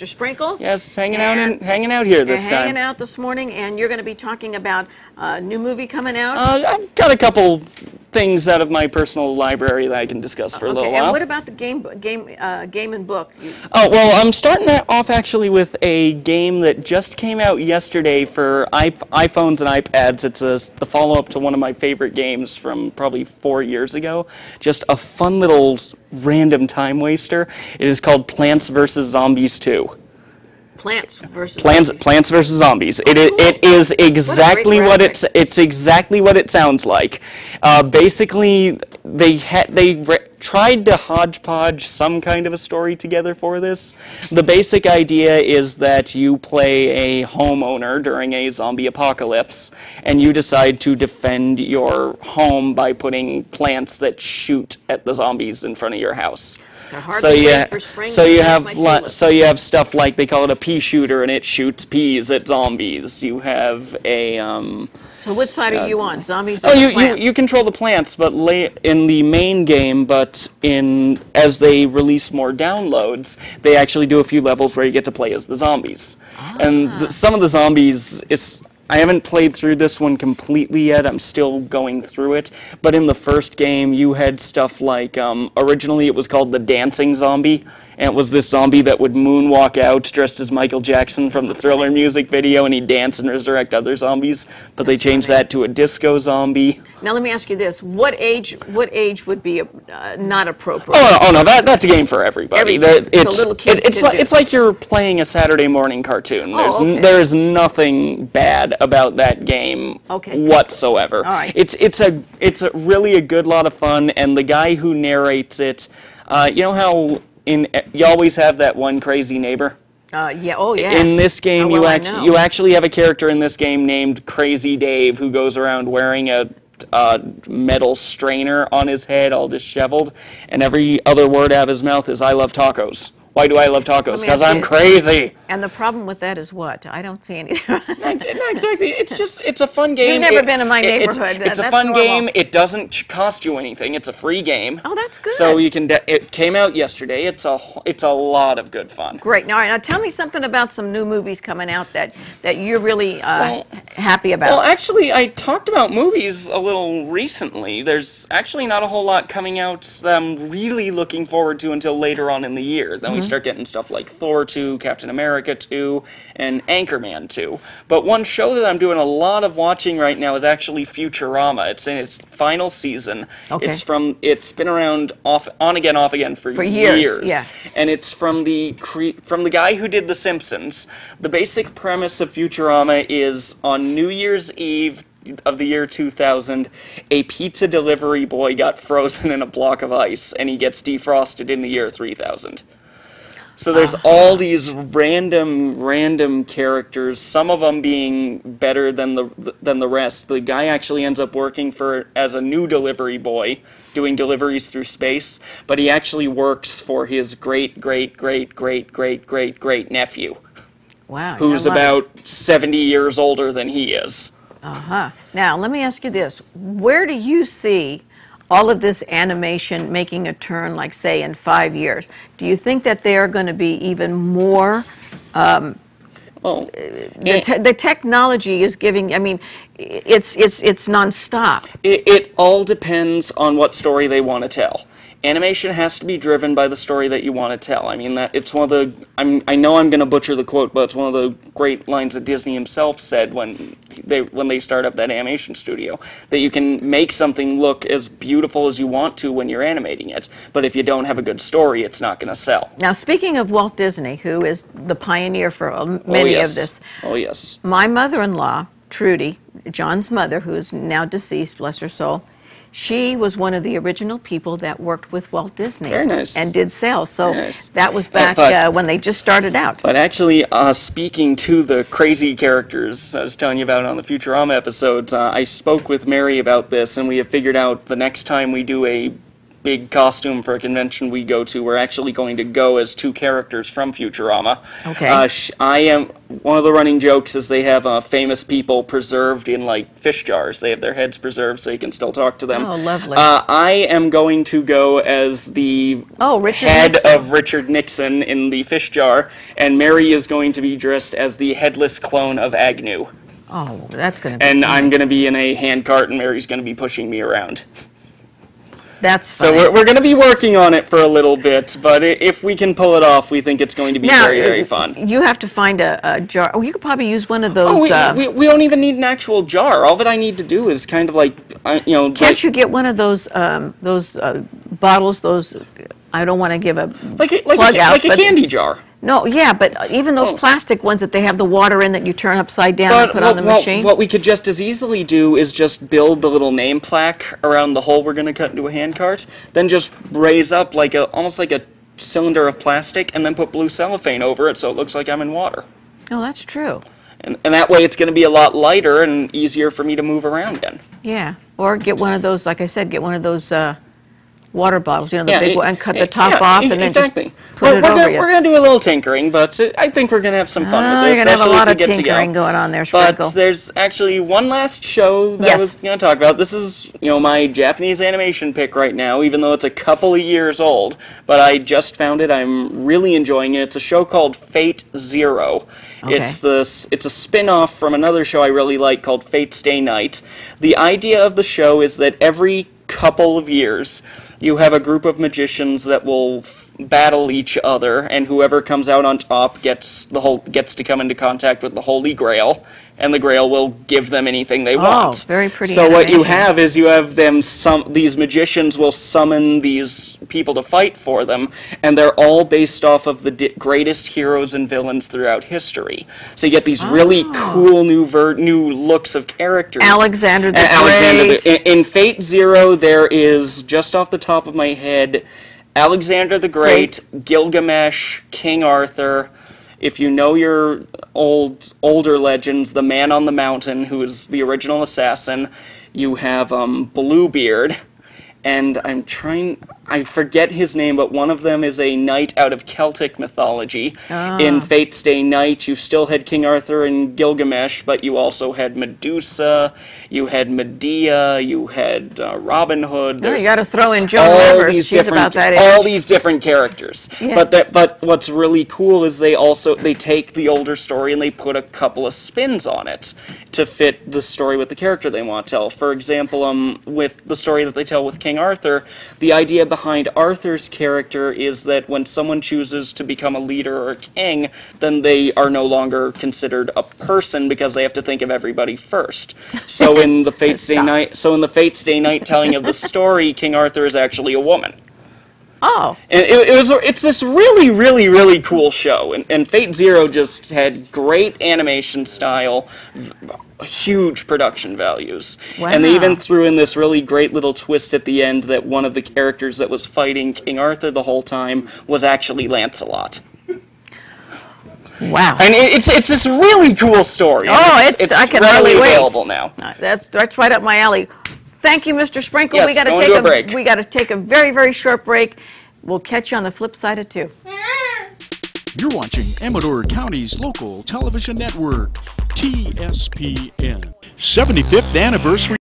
Mr. Sprenkel. Yes, hanging out And- hanging out here this and time. Hanging out this morning, and you're going to be talking about a new movie coming out. Uh, I've got a couple things out of my personal library that I can discuss for a little okay, while. and what about the game, game, uh, game and book? Oh, well, I'm starting that off actually with a game that just came out yesterday for iP- iPhones and iPads. It's a, the follow up to one of my favorite games from probably four years ago. Just a fun little random time waster. It is called Plants vs. Zombies 2. Plants versus Plants, Zombies. Plants vs Zombies. It, it is exactly what graphic. it's it's exactly what it sounds like. Uh, basically, they had they tried to hodgepodge some kind of a story together for this. The basic idea is that you play a homeowner during a zombie apocalypse, and you decide to defend your home by putting plants that shoot at the zombies in front of your house. So you, for spring so you have so you have stuff like they call it a pea shooter and it shoots peas at zombies. You have a um, So which side are you on, zombies or oh you, you plants? you control the plants, but lay, in the main game, but in as they release more downloads, they actually do a few levels where you get to play as the zombies, and Ah. the, some of the zombies is. I haven't played through this one completely yet. I'm still going through it. But in the first game, you had stuff like um, originally it was called the dancing zombie, and it was this zombie that would moonwalk out dressed as Michael Jackson from the Thriller music video, and he'd dance and resurrect other zombies. But they changed funny. that to a disco zombie. Now let me ask you this: What age? What age would be uh, not appropriate? Oh, no, oh no, that, that's a game for everybody. Everybody. There- So It's, little kids it- it's can like it's like you're playing a Saturday morning cartoon. Oh, There's n- okay. there is nothing bad about that game Okay. whatsoever. All right. It's it's a it's a really a good lot of fun, and the guy who narrates it, uh, you know how in you always have that one crazy neighbor. Uh, yeah. Oh, yeah. In this game, you well actually you actually have a character in this game named Crazy Dave who goes around wearing a, a metal strainer on his head, all disheveled, and every other word out of his mouth is "I love tacos." Why do I love tacos? Because I'm crazy. And the problem with that is what? I don't see any. Not exactly. It's just it's a fun game. You've never It- been in my it- it's- neighborhood. It's, a fun normal. game. It doesn't cost you anything. It's a free game. oh, that's good. So you can. De- it came out yesterday. It's a it's a lot of good fun. Great. Now, all right, now tell me something about some new movies coming out that that you're really uh, Well- happy about. Well, actually, I talked about movies a little recently. There's actually not a whole lot coming out that I'm really looking forward to until later on in the year. Then we Mm-hmm. start getting stuff like Thor 2, Captain America 2, and Anchorman 2. But one show that I'm doing a lot of watching right now is actually Futurama. It's in its final season. Okay. It's from it's been around off on again off again for, For years, yeah. and it's from the cre- from the guy who did The Simpsons. The basic premise of Futurama is on New Year's Eve of the year 2000, a pizza delivery boy got frozen in a block of ice, and he gets defrosted in the year 3000. So there's all these random, random characters. Some of them being better than the than the rest. The guy actually ends up working for as a new delivery boy, doing deliveries through space. But he actually works for his great, great, great, great, great, great, great nephew, wow. who's about 70 years older than he is. Uh-huh. Now, let me ask you this. Where do you see all of this animation making a turn, like, say, in five years? Do you think that they are going to be even more? Um, well, uh, The, te- the technology is giving, I mean, it's, it's, it's nonstop. It, it all depends on what story they want to tell. Animation has to be driven by the story that you want to tell. I mean that it's one of the I'm, I know I'm going to butcher the quote, but it's one of the great lines that Disney himself said when they when they start up that animation studio that you can make something look as beautiful as you want to when you're animating it, but if you don't have a good story, it's not going to sell. Now, speaking of Walt Disney, who is the pioneer for uh, many oh, yes. of this, Oh yes. my mother-in-law, Trudy, John's mother, who's now deceased, bless her soul, she was one of the original people that worked with Walt Disney. Nice. And did sales. So nice. that was back but- uh, when they just started out. But actually, uh, speaking to the crazy characters I was telling you about on the Futurama episodes, uh, I spoke with Mary about this, and we have figured out the next time we do a big costume for a convention we go to. We're actually going to go as two characters from Futurama. Okay. Uh, sh- I am one of the running jokes is they have uh, famous people preserved in like fish jars. They have their heads preserved so you can still talk to them. Oh, lovely. Uh, I am going to go as the Oh, Richard head Nixon. of Richard Nixon in the fish jar, and Mary is going to be dressed as the headless clone of Agnew. Oh, that's going to be And funny. I'm going to be in a handcart, and Mary's going to be pushing me around. That's So we're, we're going to be working on it for a little bit, but if we can pull it off, we think it's going to be now, very, very fun. You have to find a, a jar. Oh, you could probably use one of those. Oh, we, uh, we, we don't even need an actual jar. All that I need to do is kind of like, uh, you know, can't like, you get one of those um, those uh, bottles? Those I don't want to give a like, a, like, plug a, out, like a candy jar. No, yeah, but even those Oh. plastic ones that they have the water in that you turn upside down and put on the what, machine. what we could just as easily do is just build the little name plaque around the hole we're going to cut into a handcart, then just raise up like a almost like a cylinder of plastic, and then put blue cellophane over it so it looks like I'm in water. oh, that's true. And, and that way it's going to be a lot lighter and easier for me to move around in. Yeah, or get one of those. Like I said, get one of those uh, water bottles. You know, the big one, and cut the top yeah, off, and then exactly. just put we're, it we're over gonna, you. We're going to do a little tinkering, but uh, I think we're going to have some fun Oh, with this. you're gonna have a lot of to tinkering going on there, Sprenkel. But there's actually one last show that I was going to talk about. This is, you know, my Japanese animation pick right now, even though it's a couple of years old. But I just found it. I'm really enjoying it. It's a show called Fate Zero. Okay. It's this. It's a spin-off from another show I really like called Fate Stay Night. The idea of the show is that every couple of years, you have a group of magicians that will battle each other, and whoever comes out on top gets the whole gets to come into contact with the Holy Grail, and the Grail will give them anything they oh, want. Oh, very pretty So what you have is you have them. Some these magicians will summon these people to fight for them, and they're all based off of the greatest heroes and villains throughout history. So you get these really ah. cool new ver- new looks of characters. Alexander the A- Alexander Great. the- in, in Fate Zero, there is just off the top of my head, Alexander the Great, Gilgamesh, King Arthur. If you know your old older legends, the Man on the Mountain, who is the original assassin, you have um, Bluebeard, and I'm trying. I forget his name, but one of them is a knight out of Celtic mythology. In Fate Stay Night, you still had King Arthur and Gilgamesh, but you also had Medusa, you had Medea, you had uh, Robin Hood. No, you got to throw in Joan Rivers. She's different, about that all these different characters. Yeah. But that, but what's really cool is they also they take the older story and they put a couple of spins on it to fit the story with the character they want to tell. For example, um, with the story that they tell with King Arthur, the idea behind Arthur's character is that when someone chooses to become a leader or a king, then they are no longer considered a person because they have to think of everybody first. So in the Fate Stay Night, so in the Fate Stay Night telling of the story, King Arthur is actually a woman. Oh, And it, it was it's this really really really cool show. And, and Fate Zero just had great animation style huge production values. And they even threw in this really great little twist at the end that one of the characters that was fighting King Arthur the whole time was actually Lancelot. Wow. and it, it's it's this really cool story. Oh, it's- I can readily hardly wait. available now. Uh, That's that's right up my alley. Thank you, Mr. Sprenkel. Yes, we got to take a break. we got to take a very very short break. We'll catch you on the flip side of two. You're watching Amador County's local television network, TSPN. 75th anniversary.